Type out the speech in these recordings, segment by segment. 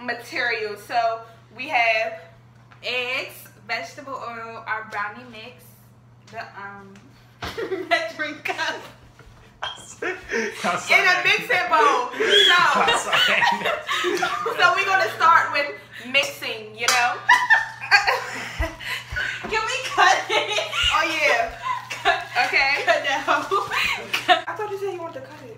material. So we have eggs, vegetable oil, our brownie mix, the um measuring cup. in a mixing bowl. So, so we're gonna start with mixing. You know. Can we cut it? Oh yeah. Cut, Okay. cut down. I thought you said you wanted to cut it.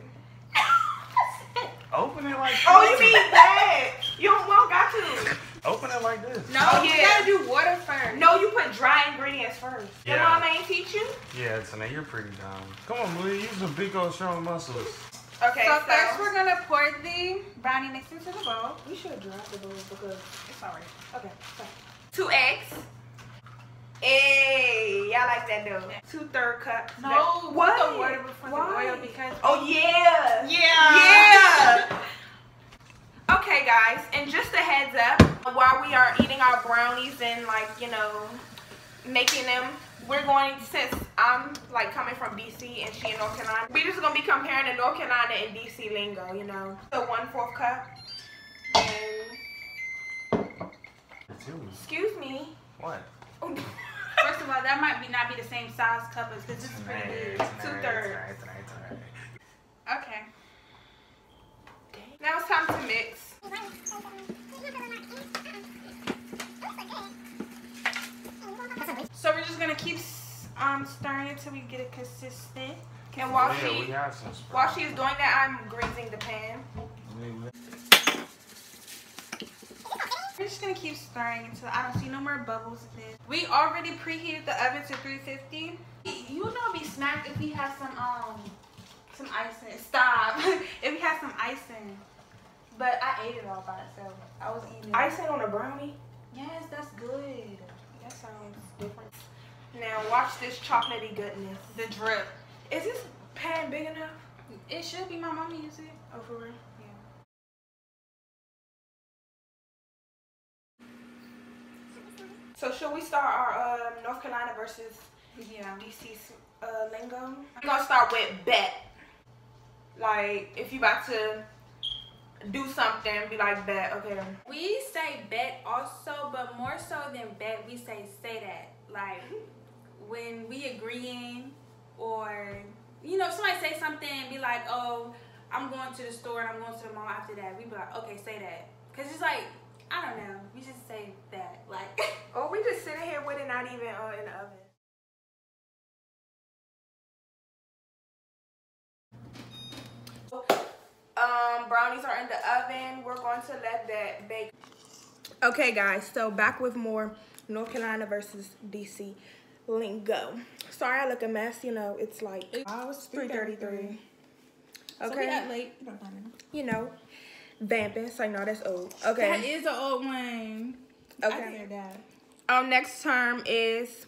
Open it like Oh, you mean that? You don't, well, got to. Open it like this. No, Oh, you yeah. gotta do water first. No, you put dry ingredients first. Your Yeah. mama ain't teach you? Yeah, Tanae, you're pretty dumb. Come on, Malia, use some big old strong muscles. Okay, So first we're gonna pour the brownie mix into the bowl. we should have dropped the bowl because It's alright. okay. so- Two eggs. Hey, y'all like that though. Two third cups. No, That- put what? the water before Why? the oil because Oh yeah. yeah. Yeah. Okay, guys, and just a heads up, while we are eating our brownies and like you know making them, we're going since I'm like coming from DC and she in North Carolina, we're just gonna be comparing the North Carolina and DC lingo, you know. So one fourth cup, and excuse me. What? First of all, that might be not be the same size cup as because this is pretty big. Two-thirds. Okay. Now it's time to mix. So we're just gonna keep um stirring it till we get it consistent. And while yeah, we she have some while she's doing that, I'm greasing the pan. We're just gonna keep stirring until I don't see no more bubbles in it. We already preheated the oven to 350. You know, it'd be smacked if we have some um some icing. Stop. if we have some icing. But I ate it all by itself. I was eating it. Icing on a brownie. Yes, that's good. That sounds different. Now watch this chocolatey goodness. The drip. Is this pan big enough? It should be my mama use it. Oh, for real? So should we start our um, North Carolina versus Yeah. DC uh, lingo? We're gonna start with bet. Like if you about to do something, be like bet. Okay. We say bet also, but more so than bet, we say say that. Like when we agreeing or you know, if somebody say something be like, Oh, I'm going to the store and I'm going to the mall after that, we be like, Okay, say that. Cause it's like, I don't know, we just say that. Like Or we just sitting here with it not even uh, in the oven. Um, brownies are in the oven. We're going to let that bake. Okay, guys. So back with more North Carolina versus DC lingo. Sorry, I look a mess. You know, it's like I was three thirty-three. So we Okay, got late. you know, vamping. So no, that's old. Okay. is an old one. I Okay. hear that. Our next term is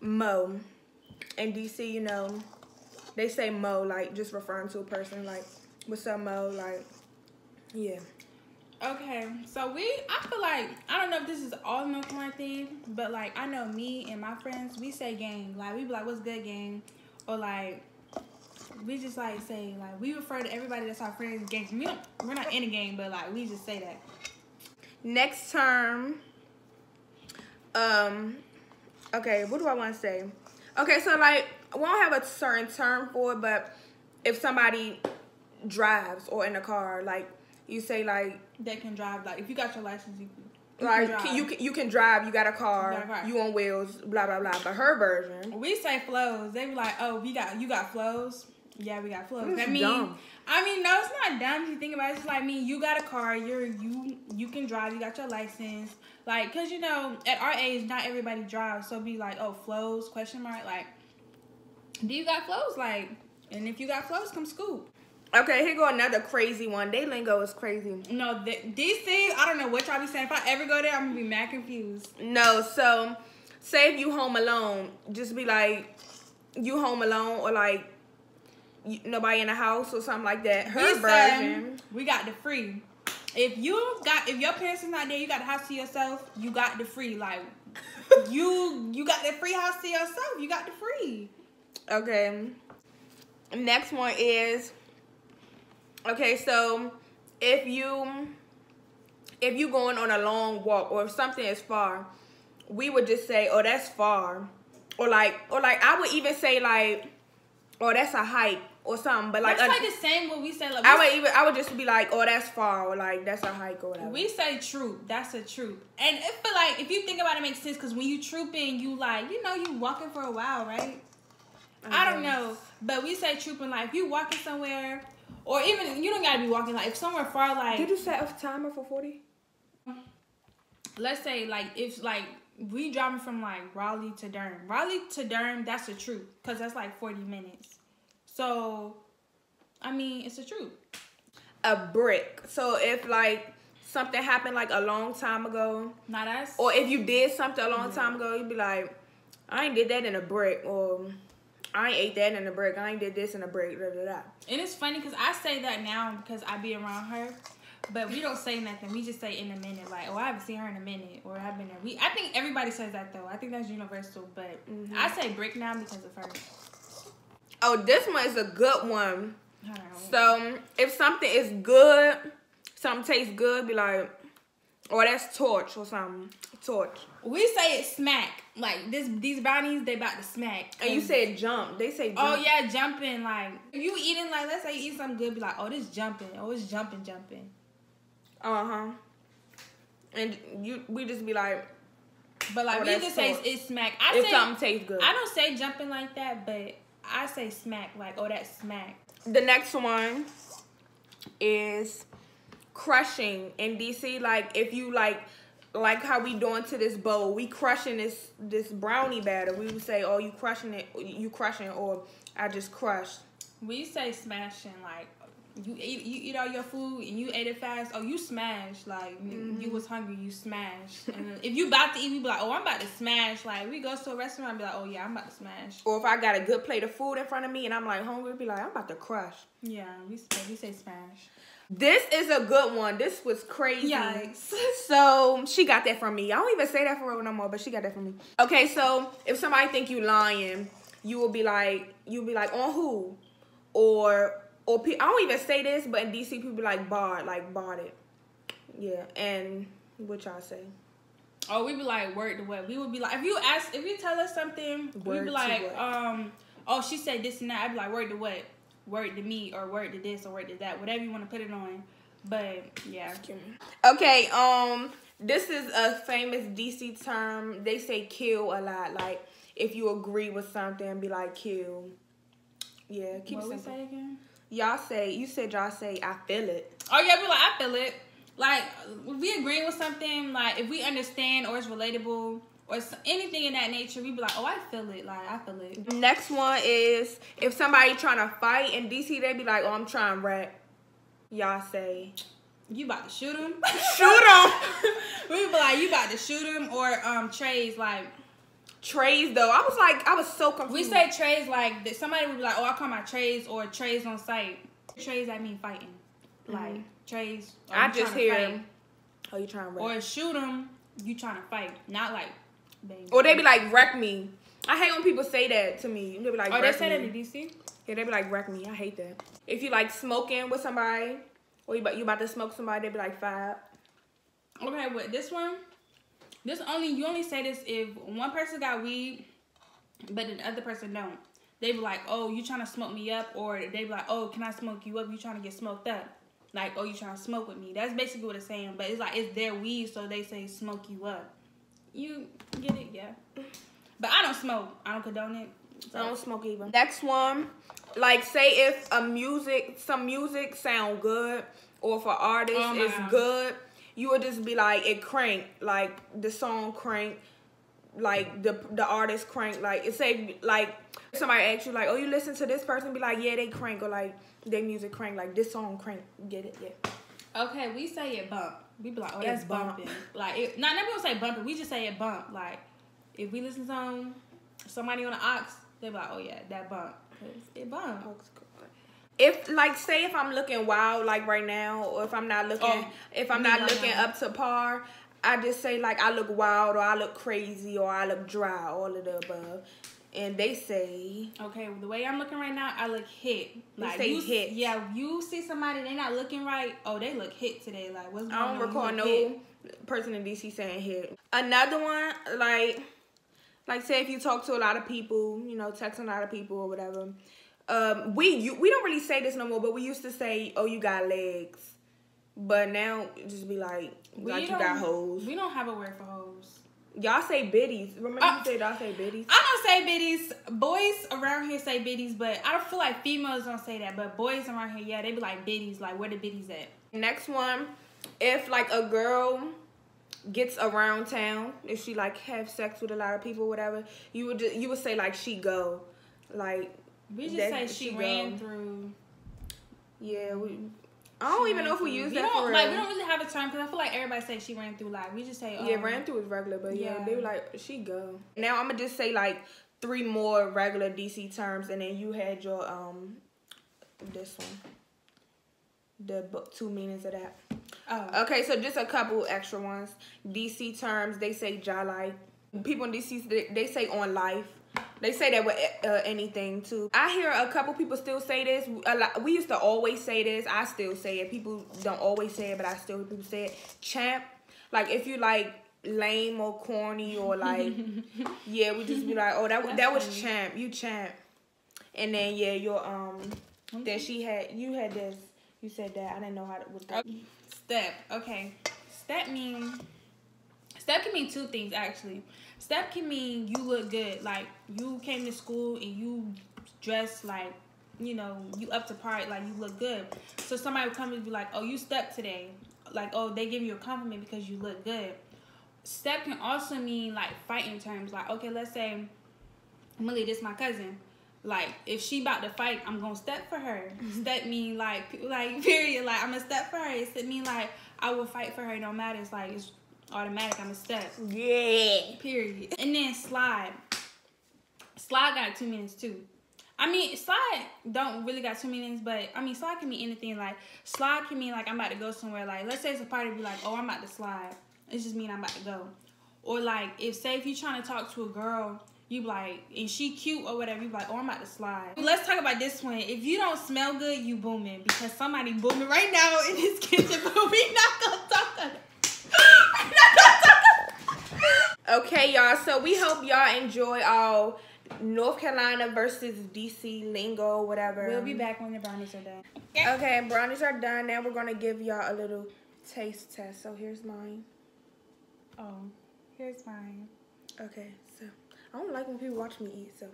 mo. In DC, you know, they say mo like just referring to a person like what's up mo like yeah. Okay, so we, I feel like, I don't know if this is all North Carolina thing, but like, I know me and my friends, we say gang. Like, we be like, what's good, gang? Or like, we just like say, like, we refer to everybody that's our friends gang. We don't, we're not in a gang, but like, we just say that. Next term um okay, what do I want to say? Okay, so like we don't have a certain term for it, but if somebody drives or in a car, like you say like They can drive, like, if you got your license, you, you like can you can, you can drive, you got a car, You got a car. you on wheels, blah blah blah. But her version, We say flows. They be like, "Oh, we got you got flows." Yeah, we got flows. I mean, dumb. I mean, no, it's not dumb if you think about it. It's just like me. You got a car. You're you you can drive. You got your license. Like, cause you know, at our age, not everybody drives. So be like, "Oh, flows?" Question mark. Like, do you got flows? Like, and if you got flows, come scoop. Okay, here go another crazy one. They lingo is crazy. No, the, DC. I don't know what y'all be saying. If I ever go there, I'm gonna be mad confused. No, so say if you home alone, just be like you home alone or like you, nobody in the house or something like that. Her we version. We got the free. If you got if your parents is not there, you got the house to yourself. You got the free. Like you you got the free house to yourself. You got the free. Okay. Next one is okay. So if you if you going on a long walk or if something is far, we would just say, "Oh, that's far," or like, or like I would even say like, "Oh, that's a hike." Or something, but like That's a- like the same what we say. Like, I we, would even I would just be like, oh, that's far, or like that's a hike or whatever. we say troop. That's a troop. And it feel like if you think about it, it makes sense because when you trooping, you like you know you walking for a while, right? I don't know, but we say trooping like if you walking somewhere, or even you don't gotta be walking like if somewhere far like Did you set a timer for forty? let's say like if like we driving from like Raleigh to Durham, Raleigh to Durham, that's the truth. because that's like forty minutes. So, I mean, it's a truth. A brick. So if like something happened like a long time ago, Not us. or if you did something a long mm-hmm. time ago, you'd be like, I ain't did that in a brick, or I ain't ate that in a break. I ain't did this in a break. Da, da, da. And it's funny because I say that now because I be around her, but we don't say nothing. We just say in a minute, like, oh, I haven't seen her in a minute, or I've been there. We, I think everybody says that though. I think that's universal, but mm-hmm. I say break now because of her. Oh, this one is a good one. So if something is good, something tastes good, be like, oh, that's torch or something. Torch. we say it smack. Like this, these brownies, they about to smack. And you said jump. They say jump. Oh yeah, jumping. Like if you eating like let's say you eat something good, be like, oh this jumping. Oh it's jumping, jumping. Uh huh. And you, we just be like, But like Oh, we that's just say torch. it's smack. I if say something tastes good. I don't say jumping like that, but I say smack. Like oh that smack. The next one is crushing in DC. Like if you like, like how we doing to this bowl, we crushing this this brownie batter. We would say, oh, you crushing it, you crushing, or I just crushed. We say smashing like you eat you eat all your food and you ate it fast. Oh, you smashed like you mm-hmm. was hungry. You smashed. and if you about to eat, we be like, oh, I'm about to smash. Like we go to a restaurant, and be like, oh yeah, I'm about to smash. Or if I got a good plate of food in front of me and I'm like hungry, be like, I'm about to crush. Yeah, we we say smash. This is a good one. This was crazy. Yikes. So she got that from me. I don't even say that for real no more, but she got that from me. Okay, so if somebody think you lying, you will be like, you'll be like, on who? Or or I don't even say this, but in DC people be like barred, like barred it. Yeah, and what y'all say? Oh, we be like word to what? We would be like if you ask if you tell us something, we Word be like, um, oh she said this and that. I'd be like word to what? Word to me or word to this or word to that, whatever you want to put it on. But yeah. Okay, um, this is a famous DC term. They say kill a lot. Like if you agree with something, be like kill. Yeah, keep What it we simple. say again? Y'all say you said y'all say I feel it. Oh yeah, we like I feel it. Like if we agree with something, like if we understand or it's relatable or anything in that nature, we be like, oh I feel it. Like I feel it. Next one is if somebody trying to fight in DC, they be like, "Oh, I'm trying to rap." Y'all say, You about to shoot him? "Shoot him." we be like, you about to shoot him or um trays like Trays though, I was like, I was so confused. We say trays like that somebody would be like, oh, I call my trays or trays on site. Trays, I mean fighting. Like trays. oh, I just hear, fight. "Oh, you trying to rap?" Or shoot them, you trying to fight. Not like, Or they be like, "Wreck me." I hate when people say that to me. They be like, oh, they "Wreck say that in DC? Yeah, they be like, "Wreck me." I hate that. If you like smoking with somebody, or you about you about to smoke somebody, they be like, "Five." Okay, but this one, this only, you only say this if one person got weed, but the other person don't. They be like, oh, you trying to smoke me up? Or they be like, oh, can I smoke you up? You trying to get smoked up? Like, oh, you trying to smoke with me? That's basically what it's saying. But it's like, it's their weed, so they say smoke you up. You get it? Yeah. But I don't smoke. I don't condone it. I don't smoke either. Next one, like say if a music, some music sound good, or if an artist Oh, is my. good, you would just be like it crank, like the song crank, like the the artist crank, like it say like somebody asks you like, oh you listen to this person, be like yeah they crank or like their music crank, like this song crank, get it? Yeah. Okay, we say it bump. We be like, oh, It that's bump. bumping. Like, it, not never gonna say bumping. We just say it bump. Like, if we listen to some, somebody on the aux, they be like, oh yeah, that bump. It bump. If like say if I'm looking wild like right now, or if I'm not looking, Oh, if I'm not looking now. up to par, I just say like I look wild or I look crazy or I look dry, all of the above. And they say Okay, the way I'm looking right now, I look hit. Like say you, hit. Yeah, you see somebody they not looking right. Oh, they look hit today. Like what's going I don't on? Recall no hit. person in DC saying hit. Another one, like like say if you talk to a lot of people, you know, text a lot of people or whatever. Um, we you, we don't really say this no more, but we used to say, "Oh, you got legs," but now just be like, We "Like you got hoes." We don't have a word for hoes. Y'all say biddies. Remember Uh, you said y'all say biddies. I don't say biddies. Boys around here say biddies, but I don't feel like females don't say that. But boys around here, yeah, they be like biddies. Like where the biddies at? Next one, if like a girl gets around town, if she like have sex with a lot of people, whatever, you would ju- you would say like she go, like We just say she, she ran go. through. yeah. We, I don't even know if we use we that don't, for. Like we don't really have a term because I feel like everybody say she ran through. Like we just say yeah, um, ran through is regular, but yeah, yeah. they were like she go. Now I'm gonna just say like three more regular DC terms, and then you had your um this one, the bu- two meanings of that. Oh, Okay, so just a couple extra ones. DC terms, they say jolly. People in DC, they, they say on life. They say that with uh, anything too. I hear a couple people still say this. A lot, we used to always say this. I still say it. People don't always say it, but I still hear people say it. Champ. Like if you like lame or corny or like, yeah, we just be like, oh that That's that was funny. champ. You champ. And then yeah, your um, that she had you had this. You said that I didn't know how to. That, step. Okay, step mean. Step can mean two things actually. Step can mean you look good. Like you came to school and you dress like, you know, you up to part. Like you look good. So somebody would come and be like, "Oh, you stepped today." Like, oh, they give you a compliment because you look good. Step can also mean like fighting terms. Like, okay, let's say Millie, this my cousin. Like, if she about to fight, I'm gonna step for her. Step mean like, like period. Like, I'm gonna step for her. It mean like I will fight for her no matter. It's like it's automatic. I'm a step. yeah. Period. And then slide. Slide got two meanings too. I mean, slide don't really got two meanings, but I mean, slide can mean anything. Like, slide can mean like I'm about to go somewhere. Like, let's say it's a party, be like, oh, I'm about to slide. It just mean I'm about to go. Or like, if say if you trying to talk to a girl, you be like, and she cute or whatever, you be like, oh, I'm about to slide. Let's talk about this one. If you don't smell good, you booming because somebody booming right now in this kitchen, but we not gonna talk about it. Okay, y'all. So we hope y'all enjoy our North Carolina versus DC lingo, whatever. We'll be back when the brownies are done. Okay, brownies are done. Now we're gonna give y'all a little taste test. So here's mine. Oh, here's mine. Okay, so I don't like when people watch me eat. So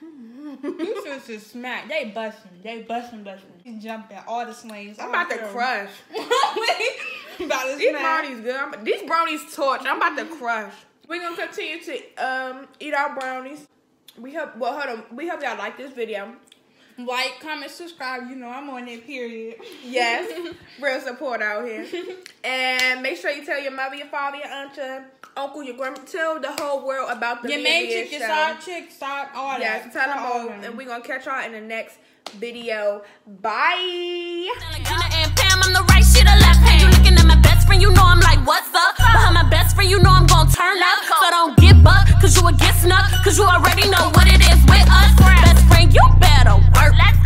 You should just smack. They busting. They busting, busting. Jumping all the swings. I'm about to crush. about to These smack. brownies good. I'm, these brownies torch. I'm about to crush. We're gonna continue to um eat our brownies. We hope well hold on. We hope y'all like this video. Like, comment, subscribe. You know I'm on it. period. Yes, real support out here. And make sure you tell your mother, your father, your aunt, your uncle, your grandma, tell the whole world about the Your Me main and Leah chick, your show. side chick, side all Yes, that. tell them all, of them. and we're gonna catch y'all in the next video. Bye you know I'm like, what's up? Behind my best friend, you know I'm gon' turn up. So don't get bucked, cause you will get snuck, cause you already know what it is with us. Best friend, you better work.